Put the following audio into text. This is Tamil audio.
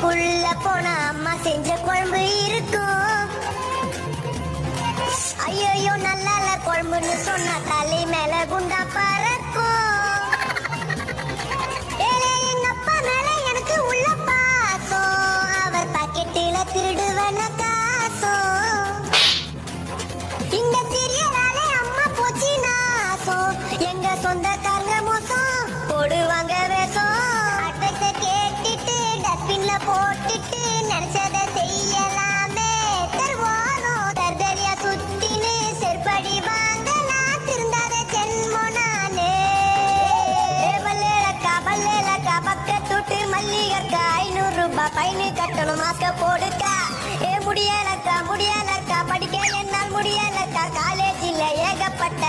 வீட்டுக்குள்ள போனா அம்மா செஞ்ச குழம்பு இருக்கும். ஐயோ நல்லா குழம்புன்னு சொன்னா தலை மேல குண்டா பறக்கும். உள்ள அவர் திருடுவன காசோ இந்த சீரியலாலே அம்மா போச்சு நாசோ எங்க சொந்தக்காரங்க போட்டுட்டு நினைச்சத செய்யலாமே. தருவானோ தர்தரியா சுத்தின்னு செருப்படி வாங்கலாம் திருந்தாத பல்லேலக்கா பல்லேலக்கா பக்கத்துட்டு மல்லிகக்கா ஐநூறு ரூபாய் பைனு கட்டணும் மாஸ்க போடுக்கா. ஏ முடியலக்கா முடியலக்கா படிக்க என்னால் முடியலக்கா. காலேஜில் ஏகப்பட்ட